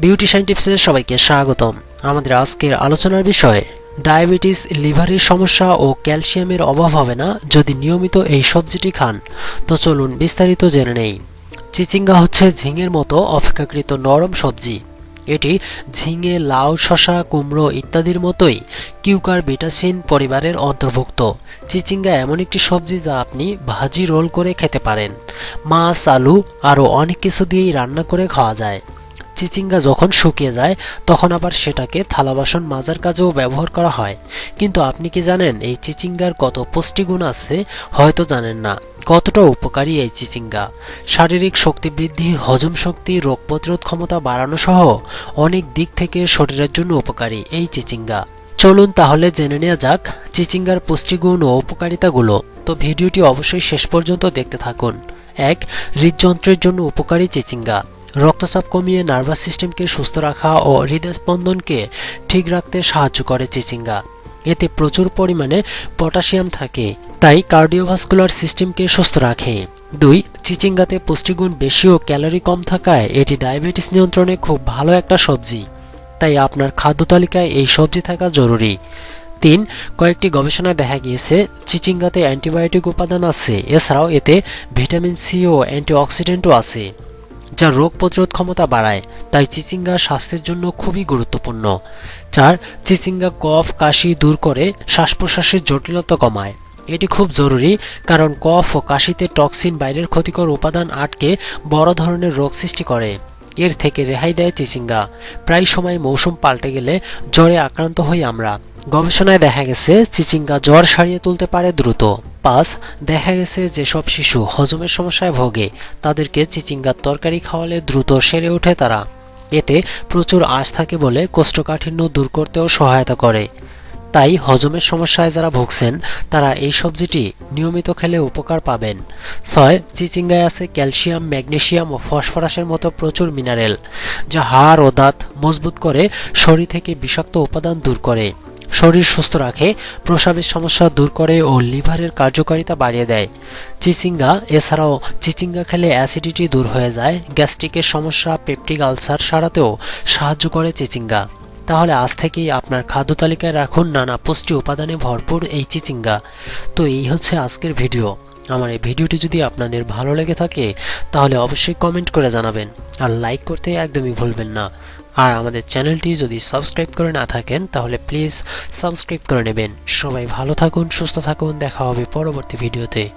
Beautician টিপসে সবাইকে স্বাগতম। আমাদের আজকের আলোচনার বিষয়, ডায়াবেটিস, লিভারের সমস্যা ও ক্যালসিয়ামের অভাব হবে না যদি নিয়মিত এই সবজিটি খান। তো চলুন বিস্তারিত জেনে নেই। চিচিঙ্গা হচ্ছে ঝিঙের মতো অপেক্ষাকৃত নরম সবজি। এটি ঝিঙে, লাউ শশা কুমড়ো ইত্যাদির মতোই কিউকার, বিটাসিন পরিবারের অন্তর্ভুক্ত। চিচিঙ্গা এমন একটি সবজি যা আপনি ভাজি রোল করে খেতে পারেন। মাছ, আলু, আরও অনেক কিছু দিয়েই রান্না করে খাওয়া যায়। চিচিঙ্গা যখন শুকিয়ে যায়, তখন আবার সেটাকে থালা বাসন মাজার কাজেও ব্যবহার করা হয়। কিন্তু আপনি কি জানেন, এই চিচিঙ্গার কত পুষ্টিগুণ আছে? হয়তো জানেন না। কতটা উপকারী এই চিচিঙ্গা? শারীরিক শক্তি বৃদ্ধি, হজম শক্তি, রোগ প্রতিরোধ ক্ষমতা বাড়ানো সহ অনেক দিক থেকে শরীরের জন্য উপকারী এই চিচিঙ্গা। চলুন তাহলে জেনে নেওয়া যাক চিচিঙ্গার পুষ্টিগুণ ও উপকারিতাগুলো। তো ভিডিওটি অবশ্যই শেষ পর্যন্ত দেখতে থাকুন। এক, হৃদযন্ত্রের জন্য উপকারী চিচিঙ্গা। রক্তচাপ কমিয়ে নার্ভাস সিস্টেমকে সুস্থ রাখা ও হৃদস্পন্দনকে ঠিক রাখতে সাহায্য করে চিচিঙ্গা। এতে প্রচুর পরিমাণে পটাশিয়াম থাকে, তাই কার্ডিওভাস্কুলার সিস্টেমকে সুস্থ রাখে। দুই, চিচিঙ্গাতে পুষ্টিগুণ বেশি ও ক্যালোরি কম থাকায় এটি ডায়াবেটিস নিয়ন্ত্রণে খুব ভালো একটা সবজি, তাই আপনার খাদ্য তালিকায় এই সবজি থাকা জরুরি। তিন, কয়েকটি গবেষণায় দেখা গিয়েছে, চিচিঙ্গাতে অ্যান্টিবায়োটিক উপাদান আছে, এছাড়াও এতে ভিটামিন সি ও অ্যান্টিঅক্সিডেন্টও আছে। যা রোগ প্রতিরোধ ক্ষমতা বাড়ায়, তাই চিচিঙ্গা স্বাস্থ্যের জন্য খুবই গুরুত্বপূর্ণ। চার, চিচিঙ্গা কফ, কাশি দূর করে শ্বাস প্রশ্বাসের জটিলতা কমায়। এটি খুব জরুরি কারণ কফ ও কাশিতে টক্সিন বাইরের ক্ষতিকর উপাদান আটকে বড় ধরনের রোগ সৃষ্টি করে। এর থেকে রেহাই দেয় চিচিঙ্গা। প্রায় সময় মৌসুম পাল্টে গেলে জ্বরে আক্রান্ত হই আমরা। গবেষণায় দেখা গেছে, চিচিঙ্গা জ্বর সারিয়ে তুলতে পারে দ্রুত। পাঁচ, দেখা গেছে যেসব শিশু হজমের সমস্যায় ভোগে। তাদেরকে চিচিঙ্গার তরকারি খাওয়ালে দ্রুত সেরে ওঠে তারা। এতে প্রচুর আঁশ থাকে বলে কোষ্ঠকাঠিন্য দূর করতেও সহায়তা করে। তাই হজমের সমস্যায় যারা ভুগছেন, তারা এই সবজিটি নিয়মিত খেলে উপকার পাবেন। ছয়, চিচিঙ্গায় আছে ক্যালসিয়াম ম্যাগনেশিয়াম ও ফসফরাসের মতো প্রচুর মিনারেল, যা হাড় ও দাঁত মজবুত করে শরীর থেকে বিষাক্ত উপাদান দূর করে। শরীর সুস্থ রাখে প্রসাবের সমস্যা দূর করে ও লিভারের কার্যকারিতা বাড়িয়ে দেয়। চিচিঙ্গা, এছাড়াও চিচিঙ্গা খেলে অ্যাসিডিটি দূর হয়ে যায়, গ্যাস্ট্রিকের সমস্যা, পেপটিক আলসার সারাতেও সাহায্য করে চিচিঙ্গা। তাহলে আজ থেকেই আপনার খাদ্য তালিকায় রাখুন নানা পুষ্টি উপাদানে ভরপুর এই চিচিঙ্গা। তো এই হচ্ছে আজকের ভিডিও। আমার এই ভিডিওটি যদি আপনাদের ভালো লেগে থাকে, তাহলে অবশ্যই কমেন্ট করে জানাবেন। আর লাইক করতে একদমই ভুলবেন না। আর আমাদের চ্যানেলটি যদি সাবস্ক্রাইব করে না থাকেন, তাহলে প্লিজ সাবস্ক্রাইব করে নেবেন। সবাই ভালো থাকুন, সুস্থ থাকুন। দেখা হবে পরবর্তী ভিডিওতে।